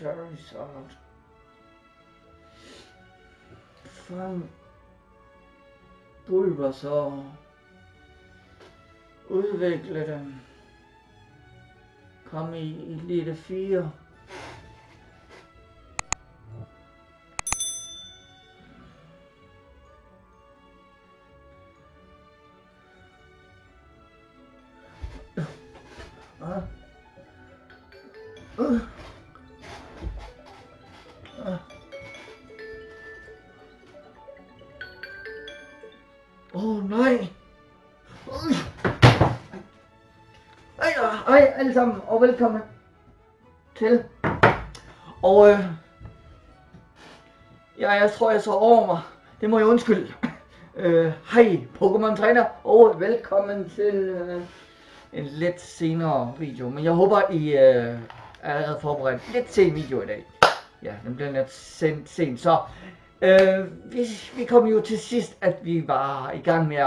Charizard. Fang Bulbasaur. Udvikle dem. Kom i Elite 4. alle sammen, og velkommen til. Og øh, ja, jeg tror, jeg så over mig. Det må jeg undskylde. Øh, hej, Pokémon Træner, og velkommen til øh, en lidt senere video. Men jeg håber, I øh, er allerede forberedt. Lidt sen video i dag. Ja, den bliver lidt sent, sent. Så øh, vi, vi kom jo til sidst, at vi var i gang med at,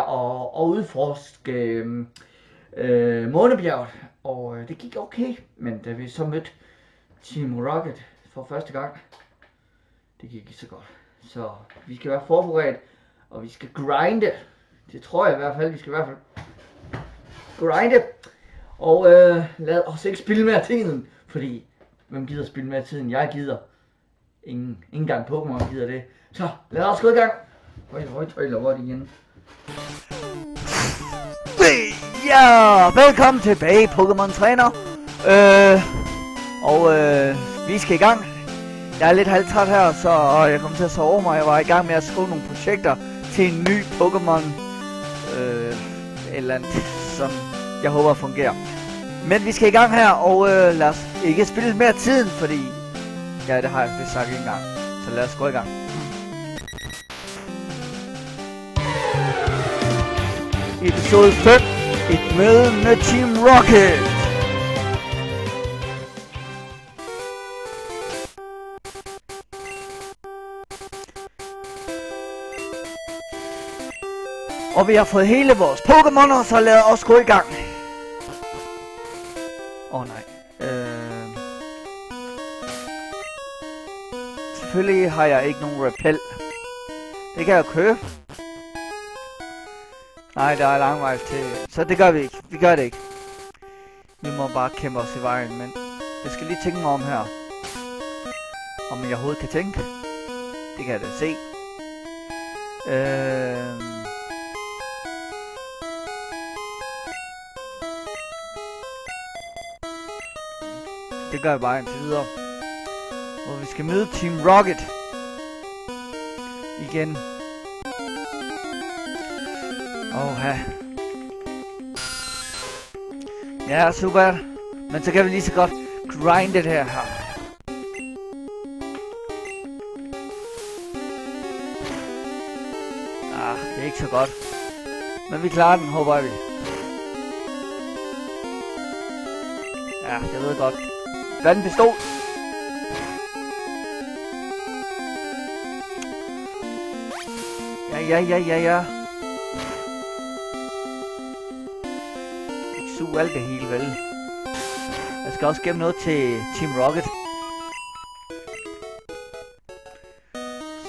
at udforske øh, øh, Månebjerget. Og øh, det gik okay, men da vi så mødte Team Rocket for første gang, det gik ikke så godt. Så vi skal være forberedt, og vi skal grinde. Det tror jeg i hvert fald, vi skal i hvert fald grinde. Og øh, lad os ikke spille mere tiden, fordi hvem gider spille mere tiden? Jeg gider. Ingen, ingen gang Pokémon gider det. Så lad os gå i gang. Høj, høj, høj, er det igen. Ja, velkommen tilbage, Pokémon Træner. Øh, og øh, vi skal i gang. Jeg er lidt halvtræt her, så jeg kommer til at sove mig. Jeg var i gang med at skrive nogle projekter til en ny Pokémon. Øh, eller andet, som jeg håber fungerer. Men vi skal i gang her, og øh, lad os ikke spille mere tiden, fordi... Ja, det har jeg vist sagt en gang. Så lad os gå i gang. Episode 5. Et møde med Team Rocket. Og vi har fået hele vores Pokémoner, så lad os gå i gang. Åh oh, nej. Øh... Selvfølgelig har jeg ikke nogen repel. Det kan jeg købe. Nej, der er lang vej til. Så det gør vi ikke. Vi gør det ikke. Vi må bare kæmpe os i vejen, men jeg skal lige tænke mig om her. Om jeg overhovedet kan tænke. Det kan jeg da se. Øh... Det gør jeg bare indtil videre. Og vi skal møde Team Rocket. Igen. Åh, Ja, super. Men så kan vi lige så godt grinde det her. Ah, det er ikke så godt. Men vi klarer den, håber vi. Ja, det ved jeg godt. Hvad den pistol? Ja, ja, ja, ja, ja. Ikke alt det hele, vel? Jeg skal også gemme noget til Team Rocket.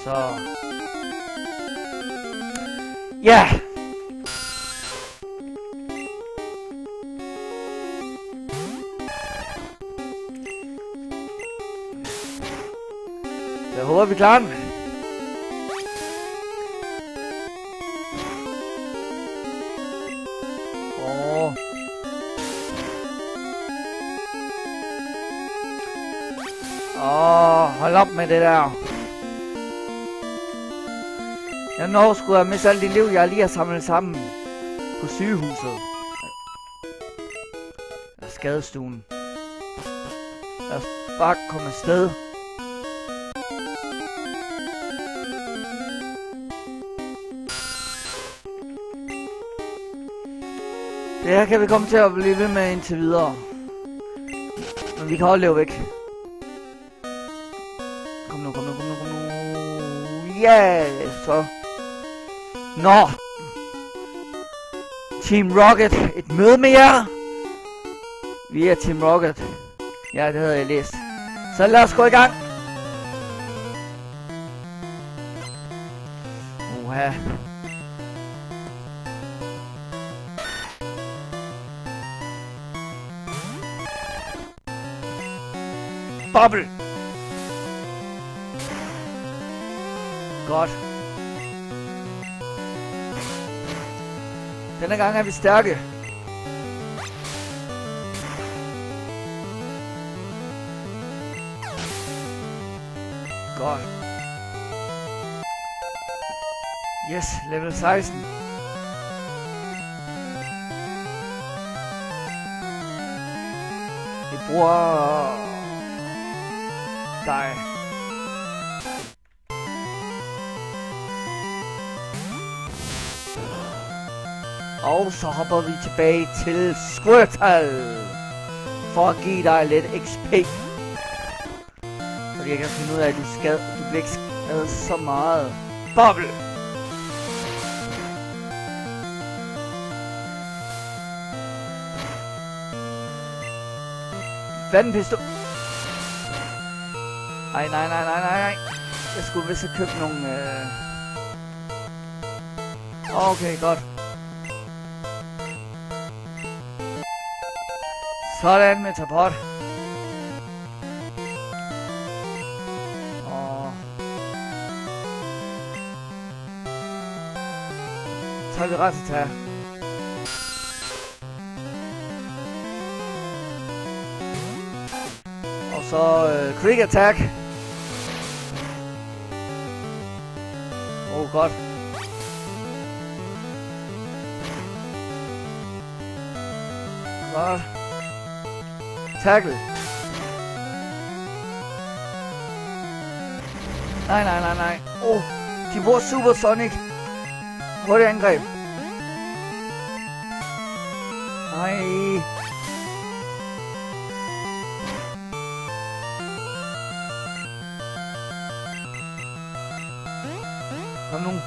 Så... Ja! Jeg håber, vi klarer den. Op med det der. Jeg når sgu at miste alle de liv, jeg lige har samlet sammen på sygehuset. Eller skadestuen. Lad os bare komme afsted. Det her kan vi komme til at blive ved med indtil videre. Men vi kan overleve væk. Ja, så. Nå. Team Rocket, et møde med jer. Vi er Team Rocket. Ja, det havde jeg læst. Så lad os gå i gang. Oha. Bubble. Denne gang er vi stærke. Godt. Yes, level 16. Vi bruger Og så hopper vi tilbage til Squirtle for at give dig lidt XP. Fordi jeg kan finde ud af, at du, skal, du bliver ikke skadet så meget. Bobble! Vandpistol. Ej, nej, nej, nej, nej, nej. Jeg skulle vist have købt nogle... Øh... Okay, godt. Sådan med tapot. Og... Så har vi ret tage. Og så øh, quick attack. Åh, oh, godt. Godt. Tackle. Nej, nej, nej, nej. Oh, de bruger Super Sonic. Hurtigt angreb. Nej. Kom nu.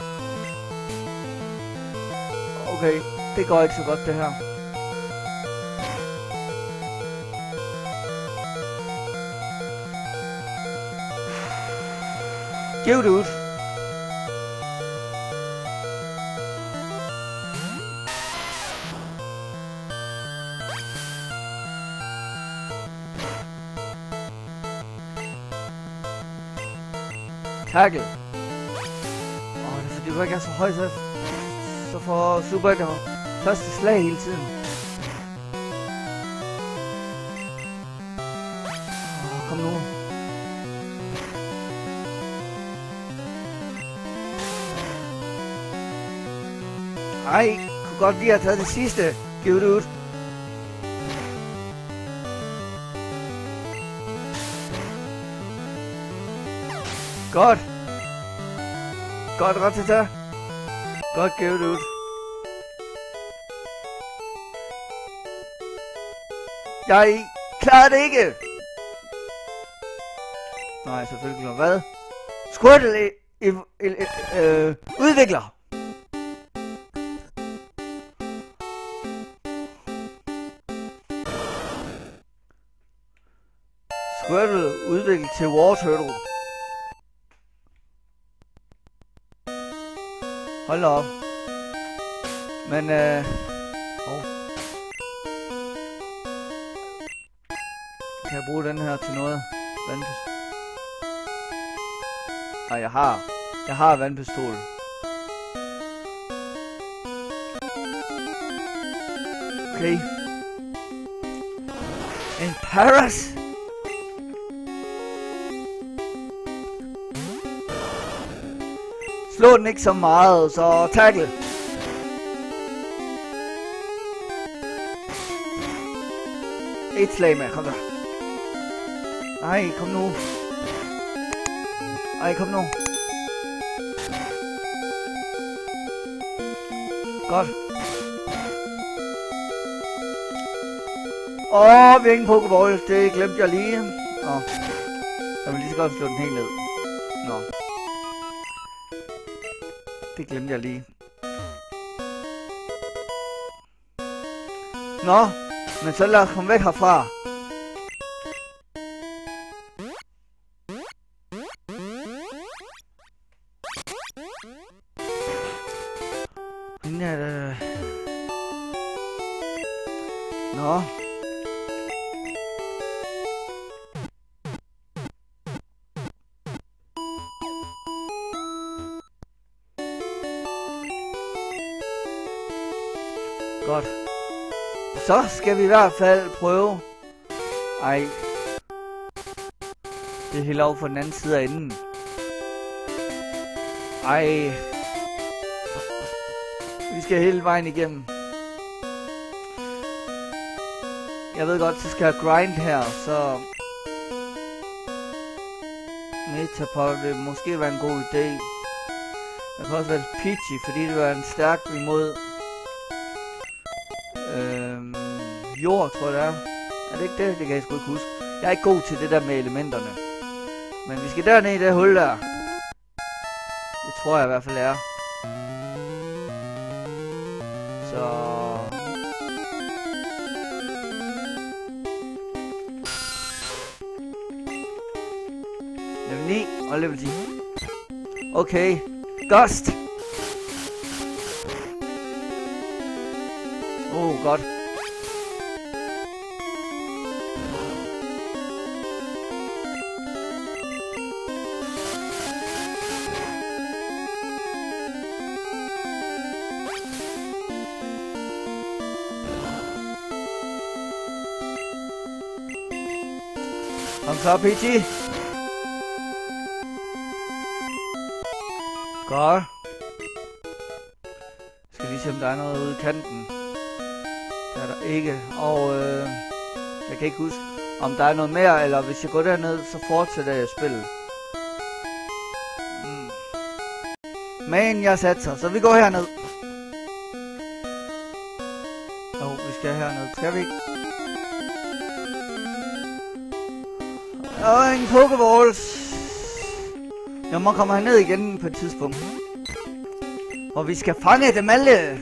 Okay, det går ikke så godt det her. Giv det ud. Tackle. Åh, oh, det er fordi du ikke er så høj, så, så får Super ikke første slag hele tiden. Godt lige have taget det sidste. Giv det ud. Godt. Godt, Ratata. Godt, giv det ud. Jeg klarer det ikke. Nej, selvfølgelig. Hvad? Squirtle i, i, i, øh, udvikler. Squirtle udviklet til War Turtle. Hold op. Men, øh... Oh. Kan jeg bruge den her til noget? Vandpistol? Nej, jeg har. Jeg har vandpistol. Okay. En Paris! Flå den ikke så meget, så tackle. Et slag med, kom der. Nej, kom nu. Ej, kom nu. Godt. Åh, vi har ingen Pokéball. Det glemte jeg lige. Nå. Jeg vil lige så godt slå den helt ned. Nå. Det glemte jeg lige. Nå, men så lad os komme væk herfra. Så skal vi i hvert fald prøve. Ej. Det er helt over for den anden side af enden. Ej. Vi skal hele vejen igennem. Jeg ved godt, så skal jeg grind her, så... Metapod vil måske være en god idé. Jeg kan også være Peachy, fordi det var en stærk imod... jord, tror jeg det er. Er det ikke det? Det kan jeg sgu ikke huske. Jeg er ikke god til det der med elementerne. Men vi skal derned i det hul der. Det tror jeg i hvert fald er. Så... Level 9 og level 10. Okay. Ghost! Oh, godt. RPG. Godt. Skal lige se, om der er noget ude i kanten. Det er der ikke. Og øh, jeg kan ikke huske, om der er noget mere, eller hvis jeg går derned, så fortsætter jeg spillet. Mm. Men jeg satser, så vi går herned. Jo, vi skal herned. Skal vi ikke? Og en Pokeballs. Jeg må komme herned igen på et tidspunkt. Og vi skal fange dem alle.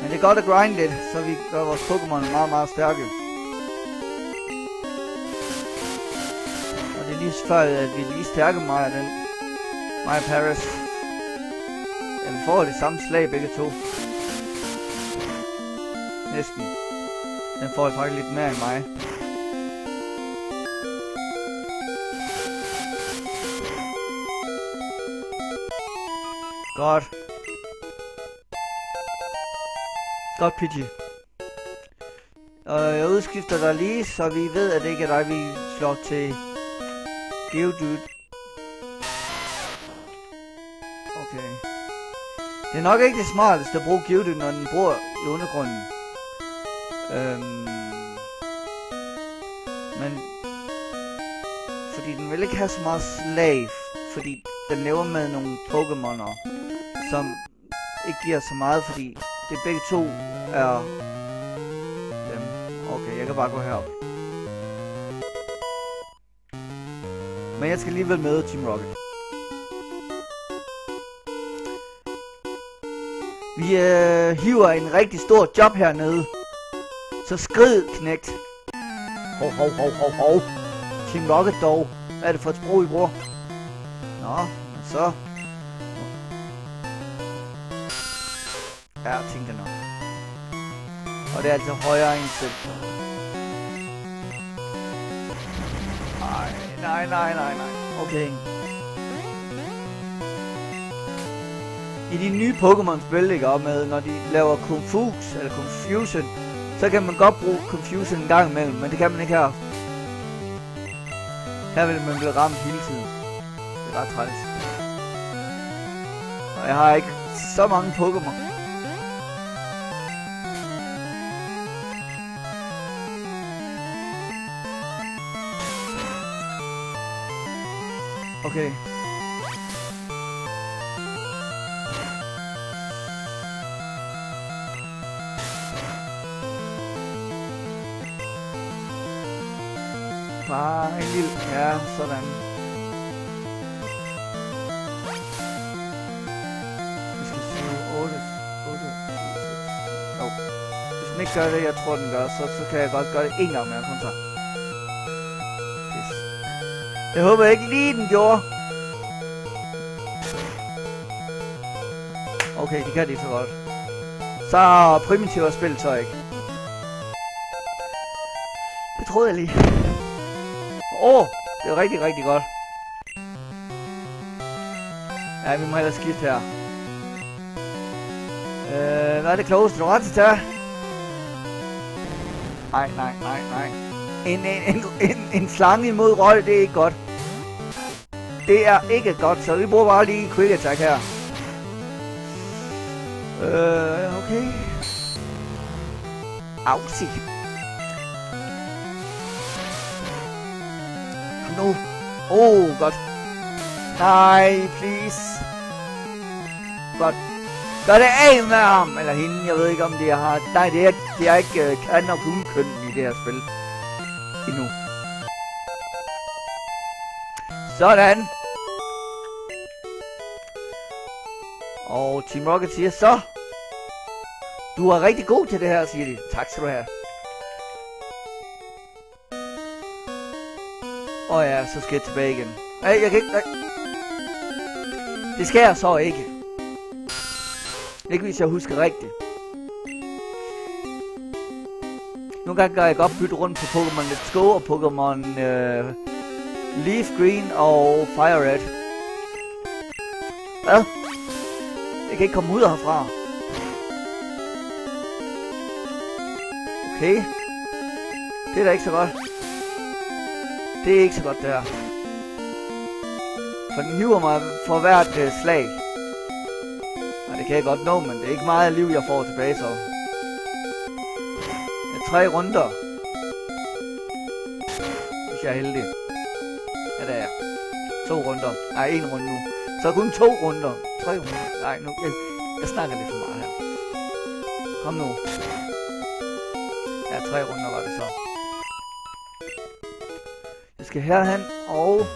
Men det er godt at grinde lidt, så vi gør vores Pokémon meget, meget stærke. Og det er lige før, at vi lige stærke mig af den. Mig Paris. Ja, vi får det samme slag begge to. Næsten. Den får jeg faktisk lidt mere end mig. Godt. Godt, Pidgey. Og jeg udskifter dig lige, så vi ved, at det ikke er dig, vi slår til Geodude. Okay. Det er nok ikke det smarteste at bruge Geodude, når den bor i undergrunden. Øhm. Men... Fordi den vil ikke have så meget slag, fordi den lever med nogle Pokémoner, som ikke giver så meget, fordi det begge to er dem. Okay, jeg kan bare gå herop. Men jeg skal alligevel med Team Rocket. Vi øh, hiver en rigtig stor job hernede. Så skrid, knægt. Hov, hov, hov, hov, hov. Team Rocket dog. Hvad er det for et sprog, I bruger? Nå, så... Ja, jeg tænkte nok. Og det er altså højere end selv. Nej, nej, nej, nej, nej. Okay. I de nye Pokémon-spil, ikke op med, når de laver Confuse eller Confusion, så kan man godt bruge Confusion en gang imellem, men det kan man ikke her. Her vil man blive ramt hele tiden. Det er ret træls. Og jeg har ikke så mange Pokémon. Okay. Bare en lille... Ja, sådan. Vi skal se 8, 8, 6. Jo. Hvis den ikke gør det, jeg tror, den gør, så, så kan jeg godt gøre det en gang mere. Kom så. Jeg håber ikke lige, den gjorde. Okay, det kan de så godt. Så primitiv er spillet så ikke. Det troede jeg lige. Åh, oh, det er rigtig, rigtig godt. Ja, vi må hellere skifte her. Øh, hvad er det klogeste, du har til tage? Nej, nej, nej, nej. En, en, en, en, en slange imod røg, det er ikke godt. Det er ikke godt, så vi bruger bare lige quick attack her. Øh, okay. Auxi. Kom nu. Oh, godt. Nej, please. Godt. Gør det af med ham, eller hende. Jeg ved ikke, om det har... Nej, det er, det er ikke uh, kan og kun køn i det her spil. Endnu. Sådan. Og Team Rocket siger så. Du er rigtig god til det her, siger de. Tak skal du have. Åh ja, så skal jeg tilbage igen. Nej, jeg kan ikke... Nej. Det skal jeg så ikke. Ikke hvis jeg husker rigtigt. Nogle gange kan jeg godt bytte rundt på Pokémon Let's Go og Pokémon Øh Leaf Green og Fire Red. Hvad? Jeg kan ikke komme ud herfra. Okay. Det er da ikke så godt. Det er ikke så godt, der. For den hiver mig for hvert uh, slag. Og det kan jeg godt nå, men det er ikke meget liv, jeg får tilbage så. Det er tre runder. Hvis jeg er heldig. To runder. Nej, en runde nu. Så kun to runder. Tre runder. Nej, nu. Jeg, jeg snakker lidt for meget her. Kom nu. Ja, tre runder var det så. Jeg skal herhen og...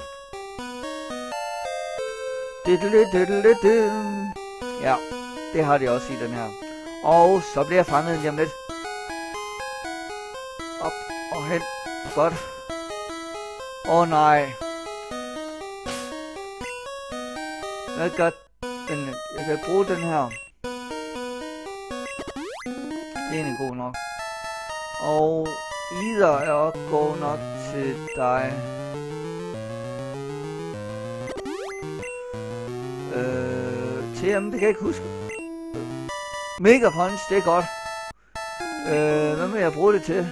Ja, det har de også i den her. Og så bliver jeg fanget lige om lidt. Op og hen. Godt. Åh oh, nej. Jeg kan, den, jeg kan bruge den her. Det er god nok. Og Ida er også god nok til dig. Øh, til ham, det kan jeg ikke huske. Mega Punch, det er godt. Øh, hvad må jeg bruge det til?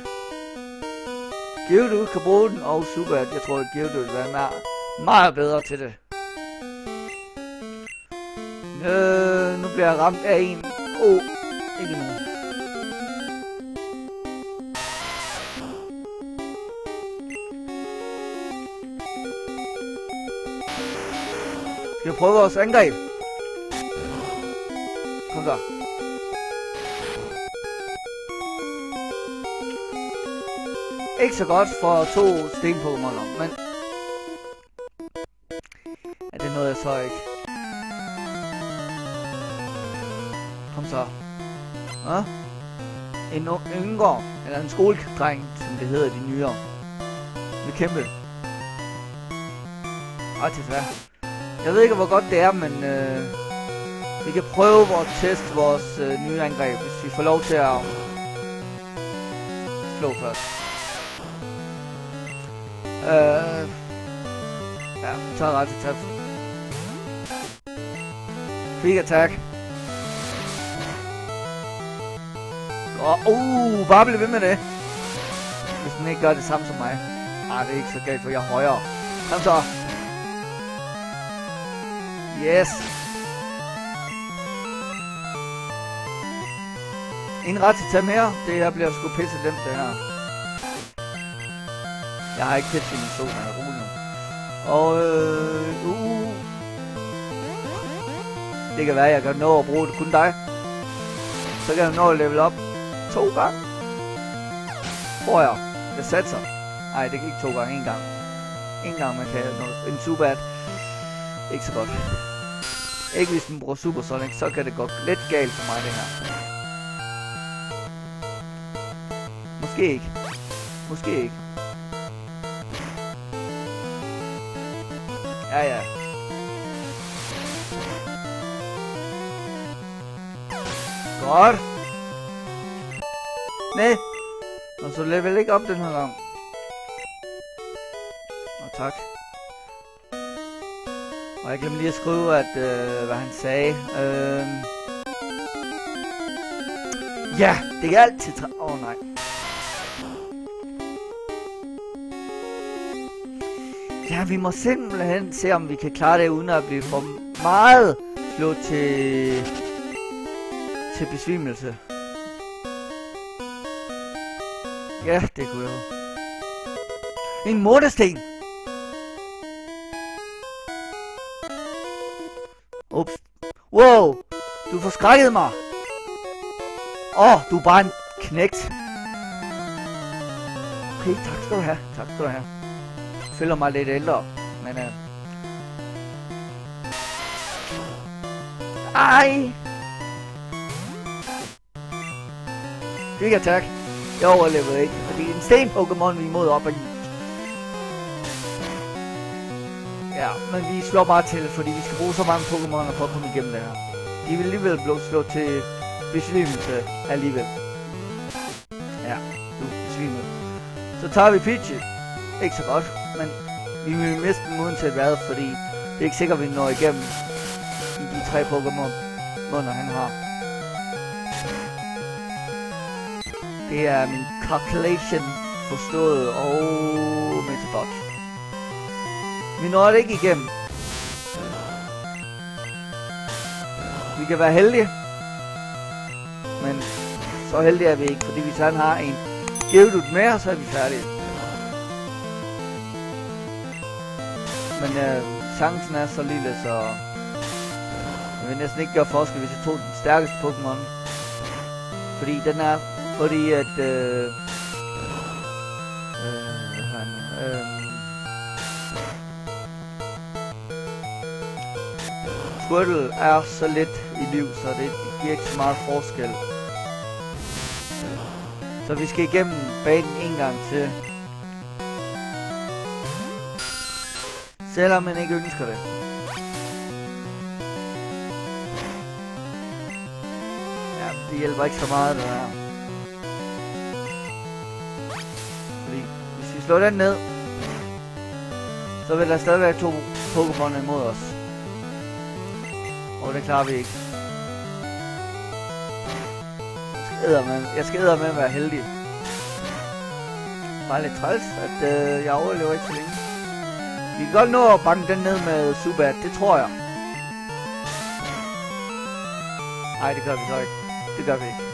Geodude kan bruge den, og Super, jeg tror, at Geodude vil være meget, meget bedre til det. Øh, nu bliver jeg ramt af en. Åh, oh, ikke nu. Skal vi prøve vores angreb? Kom så. Ikke så godt for to sten Pokémoner, men... Ja, det nåede jeg så ikke. En yngre, eller en skoledreng, som det hedder de nyere. Vil kæmpe. Og desværre. Jeg ved ikke, hvor godt det er, men øh, vi kan prøve at teste vores øh, nye angreb, hvis vi får lov til at slå først. Øh, ja, vi tager ret til tast. Quick attack. Og, uh, bare bliv ved med det. Hvis den ikke gør det samme som mig. Ah, det er ikke så galt, for jeg er højere. Kom så. Yes. En ret til at tage mere. Det her bliver sgu pisse nemt, det her. Jeg har ikke pitchet min sol, jeg er rolig nu. Og øh, uh. Det kan være, at jeg kan nå at bruge det kun dig. Så kan jeg nå at level op to gange. Tror jeg. Jeg satser. Nej, det gik to gange. En gang. En gang man kan nå en super Ikke så godt. Ikke hvis man bruger Supersonic, så kan det gå lidt galt for mig det her. Måske ikke. Måske ikke. Ja, ja. Godt med. Og så level ikke op den her gang. Og tak. Og jeg glemte lige at skrive, at, øh, hvad han sagde. Øh... Ja, det kan altid træ... Åh oh, nej. Ja, vi må simpelthen se, om vi kan klare det, uden at blive for meget slået til, til besvimelse. Ja, det kunne jeg. En mortesten! Ups. Wow! Du forskrækkede mig! Åh, oh, du er bare en knægt. Okay, tak skal du have. Tak skal du have. Jeg føler mig lidt ældre, men... Uh... Ej! Giga tak. Jeg overlevede ikke, fordi det er en sten-Pokémon, vi mod op i. Ja, men vi slår bare til, fordi vi skal bruge så mange Pokémoner for at komme igennem det her. De vil alligevel blive slået til besvimelse alligevel. Ja, du besvimer. Så tager vi Pidgey. Ikke så godt, men vi vil miste den uanset hvad, fordi det er ikke sikkert, vi når igennem i de tre Pokémon, han har. Det er min calculation forstået og Metabot. Vi når det ikke igennem. Vi kan være heldige. Men så heldige er vi ikke, fordi hvis han har en Geodude mere, så er vi færdige. Men øh, chancen er så lille, så jeg vil næsten ikke gøre forskel, hvis jeg tog den stærkeste Pokémon. Fordi den er fordi at... Øh, øh, han, øh, Squirtle er så lidt i liv, så det giver ikke så meget forskel. Så vi skal igennem banen en gang til. Selvom man ikke ønsker det. Ja, det hjælper ikke så meget det her. Slå den ned, så vil der stadig være to Pokémon imod os. Og det klarer vi ikke. Jeg skal med at være heldig. Bare lidt træls, at øh, jeg overlever ikke så længe. Vi kan godt nå at banke den ned med Zubat, det tror jeg. Nej, det gør vi så ikke. Det gør vi ikke.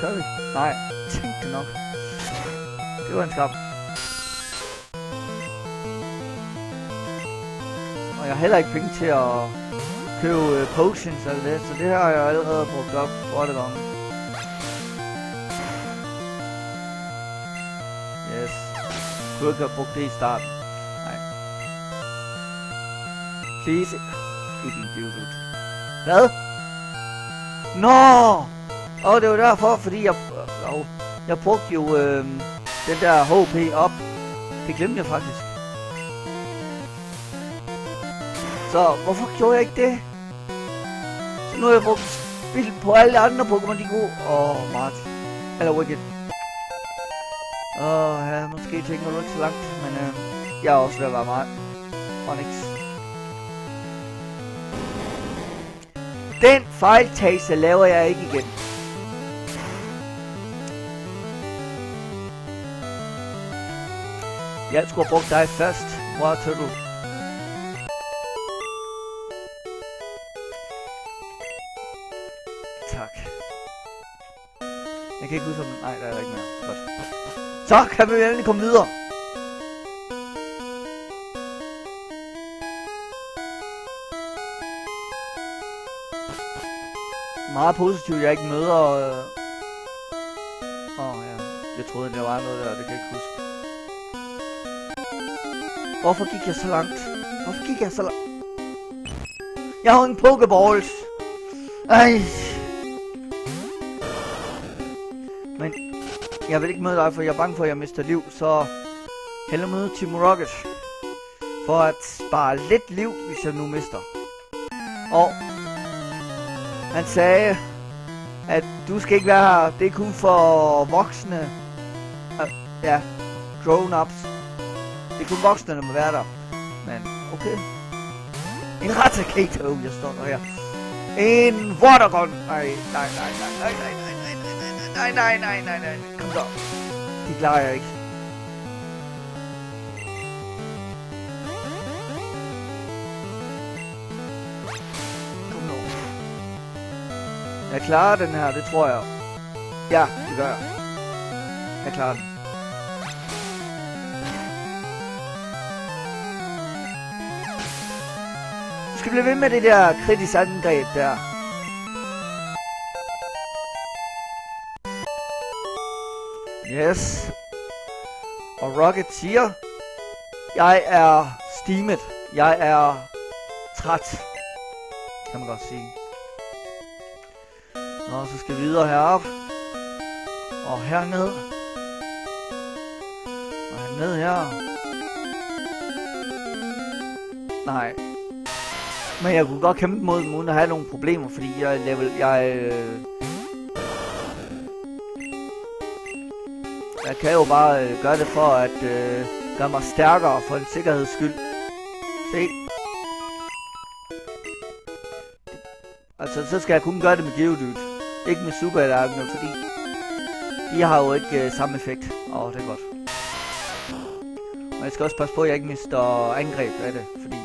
Gør vi? Nej, tænkte nok. Det var en skam. Og jeg har heller ikke penge til at købe uh, potions eller det, så det har jeg allerede brugt op for det gange. Yes. Kunne ikke have brugt det i starten. Nej. Please. Fucking dude. Hvad? Nå! Åh, det var derfor, fordi jeg... Øh, jeg brugte jo... Øh, den der HP op. Det glemte jeg faktisk. Så hvorfor gjorde jeg ikke det? Så nu har jeg brugt spil på alle andre Pokémon, de gode. Åh, oh, Mart. Eller Wicked. Åh, oh, ja, måske tænker du ikke så langt, men øh, jeg er også ved at være meget. Onyx. Den fejltagelse laver jeg ikke igen. Jeg skulle have brugt dig først, Wow Turtle. Tak. Jeg kan ikke huske, om... Nej, der er der ikke mere. Godt. Så kan vi endelig komme videre. Meget positivt, jeg ikke møder... Øh... Åh, oh, ja. Jeg troede, det var noget der, det kan jeg ikke huske. Hvorfor gik jeg så langt? Hvorfor gik jeg så langt? Jeg har en Pokeballs. Ej. Men jeg vil ikke møde dig, for jeg er bange for, at jeg mister liv. Så hellere møde Team Rocket. For at spare lidt liv, hvis jeg nu mister. Og han sagde, at du skal ikke være her. Det er kun for voksne. Uh, ja, grown-ups. Det er kun voksne, der må være der. Men, okay. En ratakate. Oh, jeg står der her. En watergun. Nej, nej, nej, nej, nej, nej, nej, nej, nej, nej, nej, nej, nej. Kom så. Det klarer jeg ikke. Kom nu. Jeg klarer den her, det tror jeg. Ja, det gør jeg. Jeg klarer den. Skal blive ved med det der kritisk angreb der. Yes. Og Rocket siger, jeg er steamet. Jeg er træt. Kan man godt sige. Nå, så skal vi videre herop. Og herned. Og herned her. Nej. Men jeg kunne godt kæmpe mod dem uden at have nogle problemer, fordi jeg er level... Jeg, øh, jeg kan jo bare øh, gøre det for at øh, gøre mig stærkere for en sikkerheds skyld. Se. Altså, så skal jeg kun gøre det med Geodude. Ikke med super fordi de har jo ikke øh, samme effekt. Åh, oh, det er godt. Og jeg skal også passe på, at jeg ikke mister angreb af det, fordi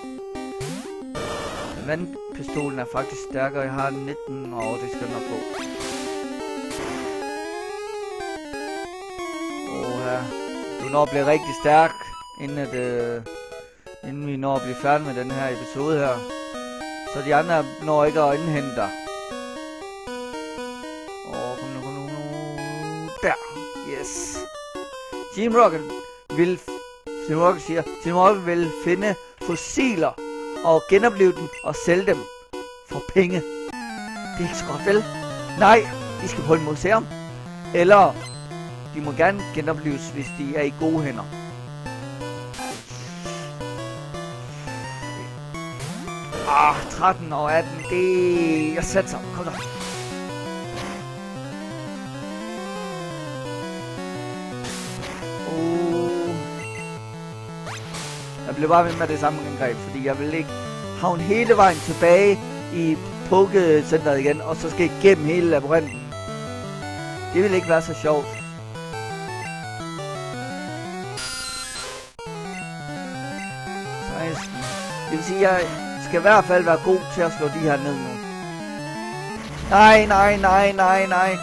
vandpistolen er faktisk stærkere. Jeg har 19, og det skal nok gå. Åh, her. Du når at blive rigtig stærk, inden, at, øh, inden vi når at blive færdige med den her episode her. Så de andre når ikke at indhente dig. Åh, kom nu, kom nu. Der. Yes. Team Rocket vil... Team Rocket siger, Team Rocket vil finde fossiler og genopleve dem og sælge dem for penge. Det er ikke så godt, vel? Nej, de skal på et museum. Eller de må gerne genopleves, hvis de er i gode hænder. Ah, 13 og 18, det... Jeg satser. Kom så. Jeg blev bare ved med det samme angreb, fordi jeg vil ikke havne hele vejen tilbage i Pokecenteret igen, og så skal jeg igennem hele labyrinten. Det vil ikke være så sjovt. Det vil sige, at jeg skal i hvert fald være god til at slå de her ned nu. Nej, nej, nej, nej, nej.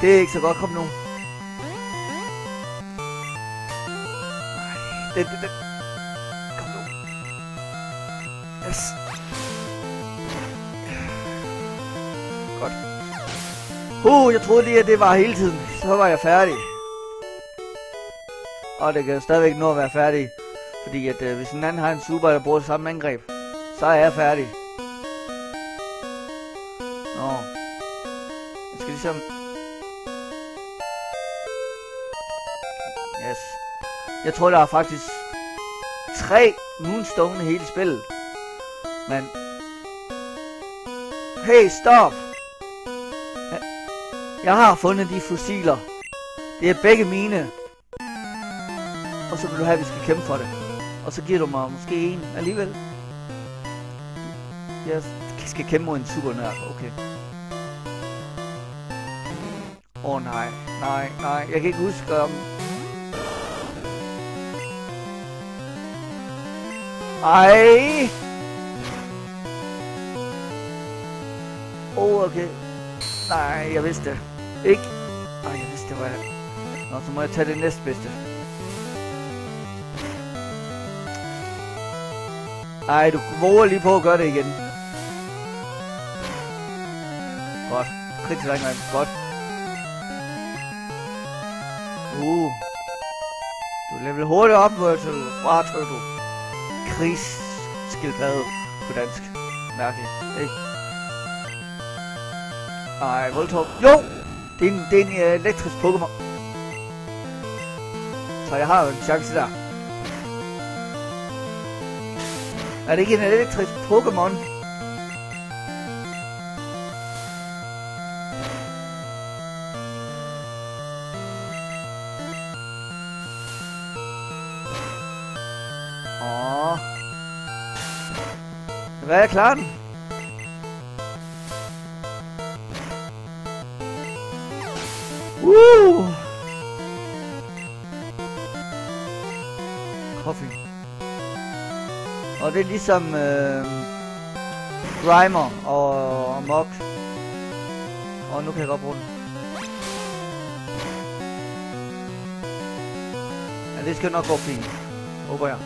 Det er ikke så godt. Kom nu. Nej, det, det, det. Yes. Godt. Uh, jeg troede lige, at det var hele tiden. Så var jeg færdig. Og det kan stadigvæk nå at være færdig. Fordi at øh, hvis en anden har en super, der bruger det samme angreb, så er jeg færdig. Nå. Jeg skal ligesom... Yes. Jeg tror, der er faktisk tre Moonstone i hele spillet. Men... Hey, stop! Jeg har fundet de fossiler. Det er begge mine. Og så vil du have, at vi skal kæmpe for det. Og så giver du mig måske en alligevel. Jeg skal kæmpe mod en supernørd, okay. Åh oh, nej, nej, nej. Jeg kan ikke huske om... Ej! Oh, okay. Nej, jeg vidste det. Ikke? Ej, jeg vidste det var... Nå, så må jeg tage det næstbedste. Ej, du våger lige på at gøre det igen. Godt. Kritisk angreb. Godt. Uh. Du level hurtigt op, Virtual. Wow, Turtle. Krigsskildpadde på dansk. Mærkeligt, ikke? Nej, Voltorb. Jo! Det er en, det er en øh, elektrisk Pokémon. Så jeg har jo en chance der. Er det ikke en elektrisk Pokémon? Åh. Hvad er klaren? Det er ligesom øh, Grimer og, og Mok. Og nu kan jeg godt bruge den. Ja, det skal nok gå fint. Håber jeg.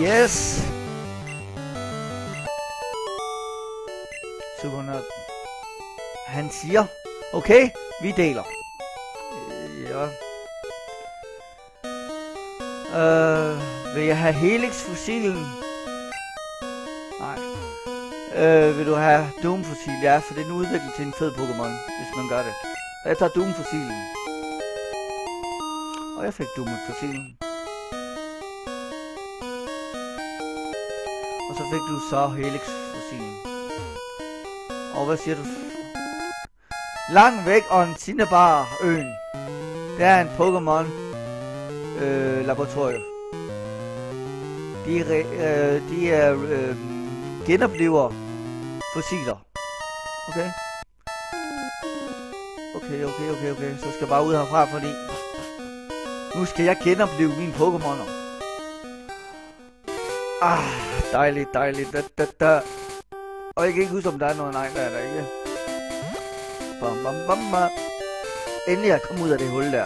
Yes! Supernød. Han siger, okay, vi deler. Øh, ja. Øh, vil jeg have Helix-fossilen? Nej. Øh, vil du have Doom-fossilen? Ja, for det er nu udvikling til en fed Pokémon, hvis man gør det. Og jeg tager Doom-fossilen. Og jeg fik Doom-fossilen. Og så fik du så Helix-fossilen. Og hvad siger du? Langt væk og en Cinnabar øen. Der er en Pokémon øh, laboratorium. De, re, øh, de er øh, genoplever fossiler. Okay? Okay, okay, okay, okay. Så skal jeg bare ud herfra, fordi nu skal jeg genopleve mine Pokémoner. Ah, dejligt, dejligt. Da, da, da. Og jeg kan ikke huske, om der er noget. Nej, der er der ikke. Bam, bam, bam, bam. Endelig er jeg kommet ud af det hul der.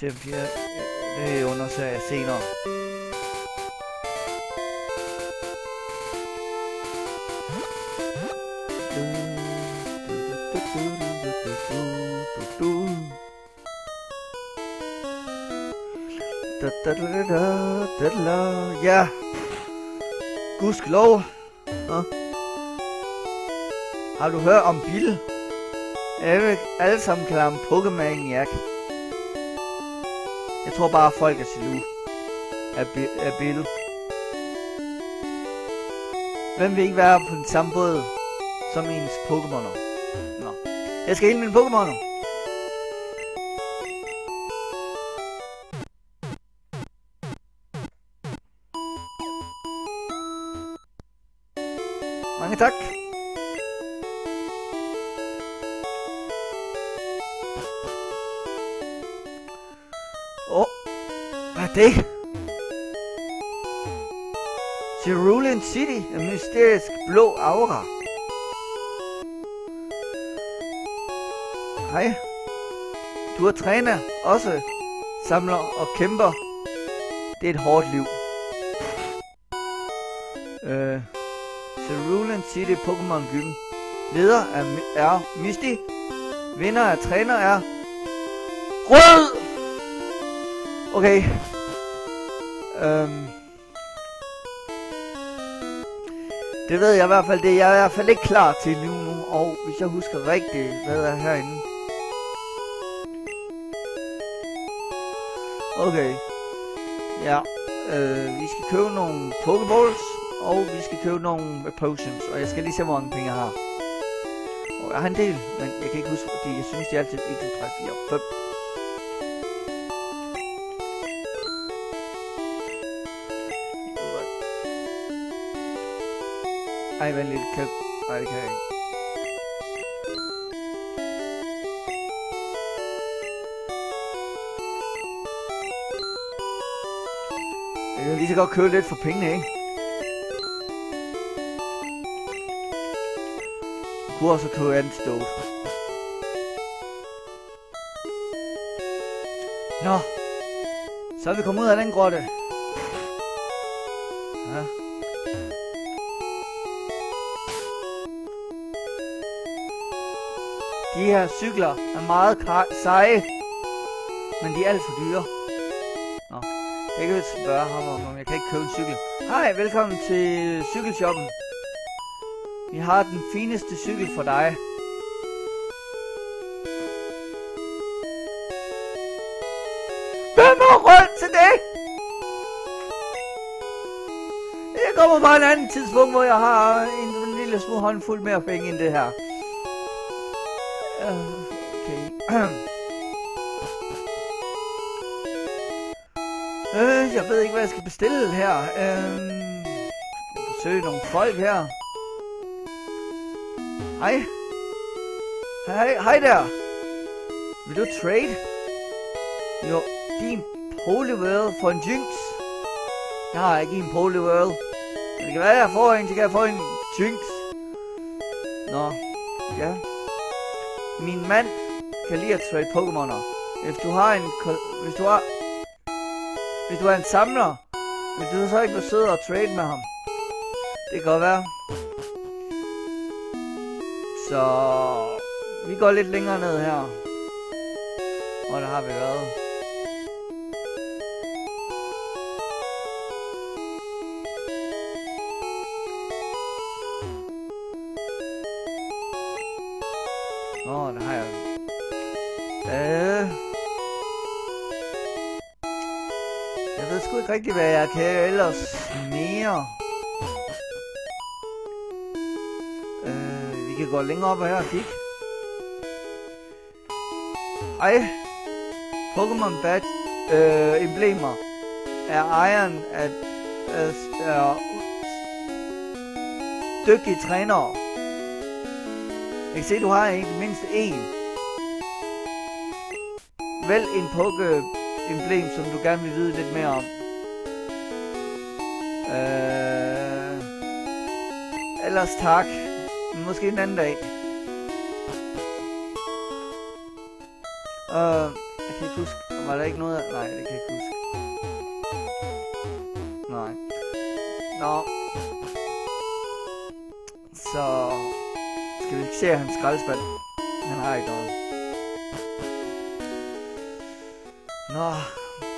Tempia. Det øh, øh, undersøger jeg senere. Da, da, da, da, da, da, ja. Gudsk lov. Nå. Har du hørt om Bill? Alle, alle sammen kalder ham Pokémon Jack. Jeg tror bare, folk er jaloux af, Bi- af Bill. Hvem vil ikke være på den samme båd som ens Pokémoner? Nå. Jeg skal ind mine Pokémoner. City, en mysterisk blå aura. Hej. Du er træner, også samler og kæmper. Det er et hårdt liv. Øh, Cerulean City Pokémon Gym. Leder er, er Misty. Vinder af træner er Rød! Okay. Øhm. Det ved jeg i hvert fald. Det er jeg i hvert fald ikke klar til nu. Og hvis jeg husker rigtigt, hvad er herinde. Okay. Ja. Øh, vi skal købe nogle Pokeballs. Og vi skal købe nogle potions. Og jeg skal lige se, hvor mange penge jeg har. Og jeg har en del, men jeg kan ikke huske, fordi jeg synes, de er altid 1, 2, 3, 4, 5. Ej, vent lidt. Kan... Nej, det kan jeg ikke. Jeg kan lige så godt købe lidt for pengene, ikke? Jeg kunne også købe antidote. Nå. Så er vi kommet ud af den grotte. De her cykler er meget seje, men de er alt for dyre. Nå, jeg kan spørge ham om, om jeg kan ikke købe en cykel. Hej, velkommen til cykelshoppen. Vi har den fineste cykel for dig. Hvem har råd til det? Jeg kommer bare en anden tidspunkt, hvor jeg har en, lille lille smule håndfuld mere penge end det her. Okay. øh, jeg ved ikke, hvad jeg skal bestille her. Øh, jeg besøge nogle folk her. Hej. Hej, hej der. Vil du trade? Jo, din Poliwhirl for en Jinx. Jeg har ikke en Poliwhirl. Men det kan være, at jeg får en, så kan jeg få en Jinx. Nå, ja. Min mand kan lide at trade Pokémoner. Hvis du har en... Hvis du har... Hvis du er en samler, vil du så ikke være sød og trade med ham? Det kan godt være. Så... Vi går lidt længere ned her. Og der har vi været. Ikke rigtig, hvad jeg kan ellers mere. Øh, vi kan gå længere op her og kigge. Ej. Pokémon Badge øh, emblemer er ejeren af, af, af dygtige trænere. Jeg kan se, du har ikke mindst én. Vælg en Poké emblem, som du gerne vil vide lidt mere om. Ellers tak. Måske en anden dag. Uh, jeg kan ikke huske. Var der ikke noget. Nej, det kan jeg ikke huske. Nej. Nå. Så... Skal vi se hans skraldespand? Han har ikke noget. Nå.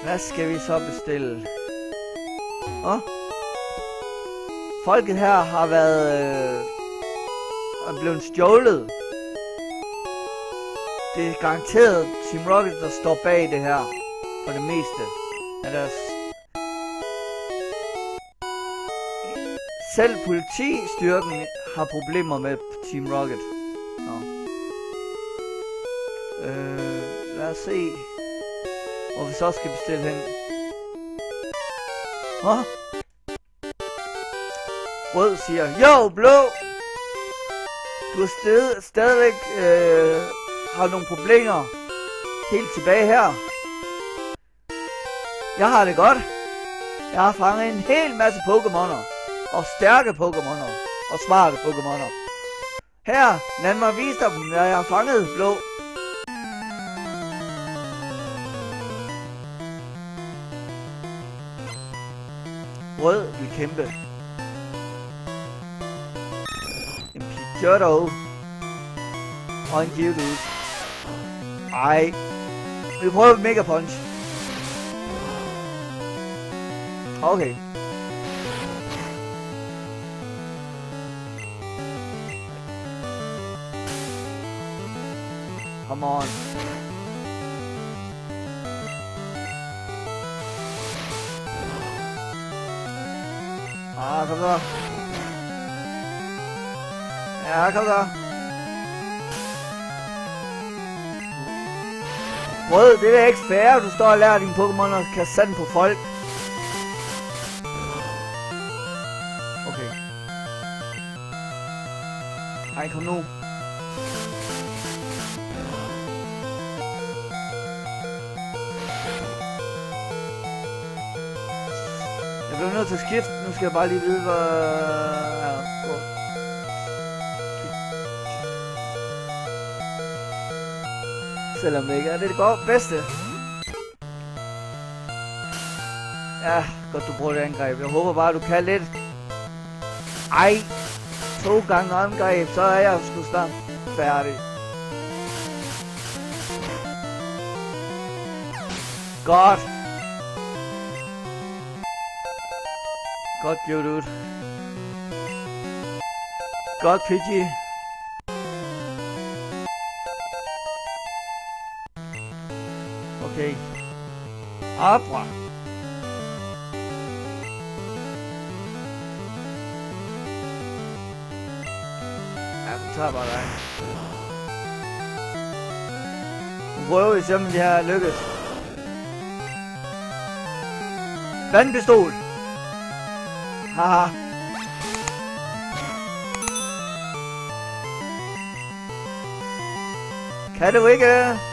Hvad skal vi så bestille? Åh. Folket her har været... Øh, er blevet stjålet det er garanteret Team Rocket, der står bag det her. For det meste af deres... Selv politistyrken har problemer med Team Rocket. Nå. Øh, lad os se, hvor vi så skal bestille hen. Hvad? Rød siger, Jo, blå! Du er sted, stadigvæk øh, har nogle problemer helt tilbage her. Jeg har det godt. Jeg har fanget en hel masse Pokémoner. Og stærke Pokémoner. Og smarte Pokémoner. Her, lad mig vise dig dem, hvad jeg har fanget, blå. Rød vil kæmpe. En Pidgeotto. Og en Geodude. Ej. Vi prøver Mega Punch. Okay. Come on. Ah, kom så. Ja, kom så. Rød, det er ikke fair, du står og lærer dine Pokémon og kan sande på folk. Okay. Ej, kom nu. Jeg bliver nødt til at skifte. Nu skal jeg bare lige vide, hvad... Ja, godt. Selvom det ikke er det, det går bedste. Ja, godt du bruger det angreb. Jeg håber bare, du kan lidt. Ej, to gange angreb, så er jeg sgu snart færdig. Godt. Godt, Geodude. Godt, Pidgey. Opera. Ja, Abra. tager bare dig. Nu prøver vi se, om vi har lykkes. Vandpistol. Haha. Kan du ikke?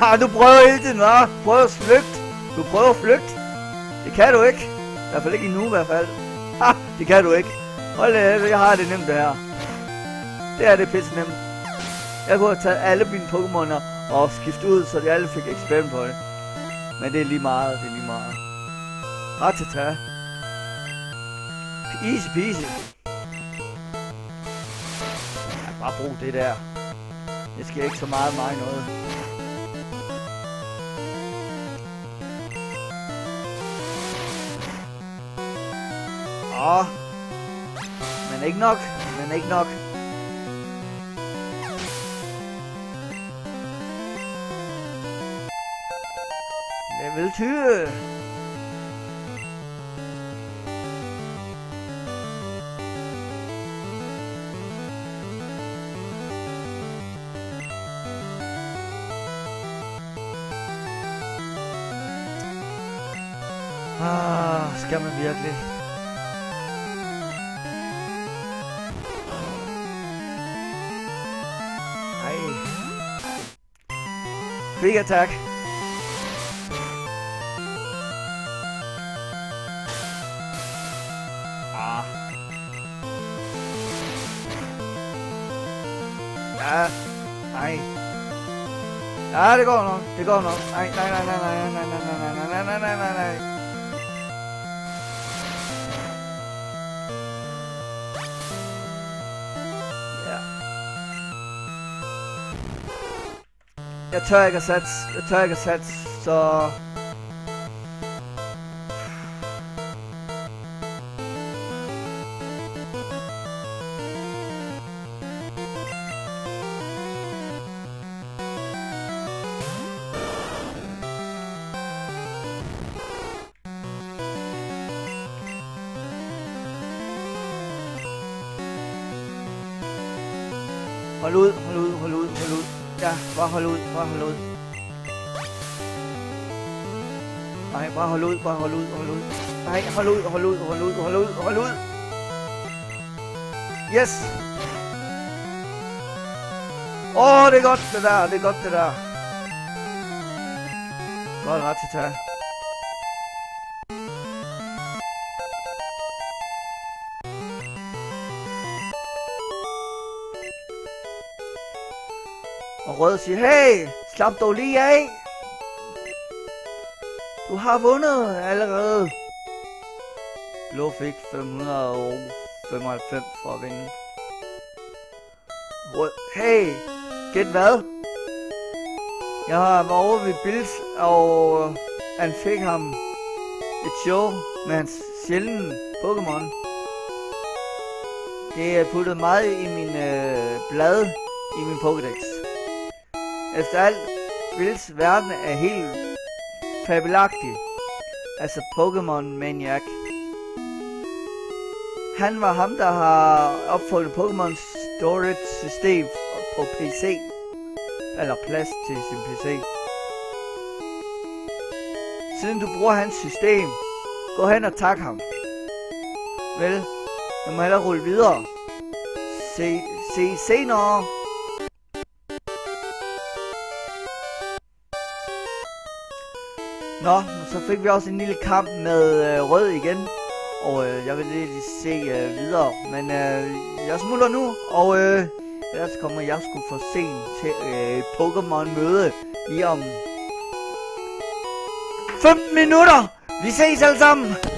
Ah, du prøver hele tiden, hva'? Prøv at flygte. Du prøver at flygte. Det kan du ikke. I hvert fald ikke endnu i hvert fald. Ha, det kan du ikke. Hold da, jeg har det nemt det her. Det er det pisse nemt. Jeg kunne have taget alle mine Pokémoner og skiftet ud, så de alle fik XP på det. Men det er lige meget, det er lige meget. Ratata. Easy peasy. Jeg bare brug det der. Det skal ikke så meget mig noget. Åh. Men ikke nok. Men ikke nok. Level 20. Ah, skal man virkelig? Big attack. Ah. Ja. Nej. Ja, det går nok. Det går nok. Nej, nej, nej, nej, nej, nej, nej, nej, nej, nej, nej, nej, nej, nej. The Tiger Sets, The Tiger Sets, så Ja, bare hold ud, bare hold ud. Nej, bare hold ud, bare hold ud, hold ud. Nej, hold ud, hold ud, hold ud, hold ud, hold ud. Yes! Åh, oh, det er godt det der, det er godt det der. Godt ret til tage. Rød siger, hey, slap dog lige af. Du har vundet allerede. Blå fik 595 for at vinde. Rød, hey, gæt hvad? Jeg har været over ved Bills, og øh, han fik ham et show med hans sjældne Pokémon. Det er puttet meget i min øh, blad i min Pokédex. Efter alt, Bills verden er helt fabelagtig. Altså Pokémon Maniac. Han var ham, der har opfundet Pokémon Storage System på PC. Eller plads til sin PC. Siden du bruger hans system, gå hen og tak ham. Vel, jeg må hellere rulle videre. Se, se senere. Nå, så fik vi også en lille kamp med øh, rød igen. Og øh, jeg vil lige se øh, videre. Men øh, jeg smutter nu, og øh, ellers kommer jeg sgu for sent til øh, Pokémon møde lige om 15 minutter. Vi ses alle sammen.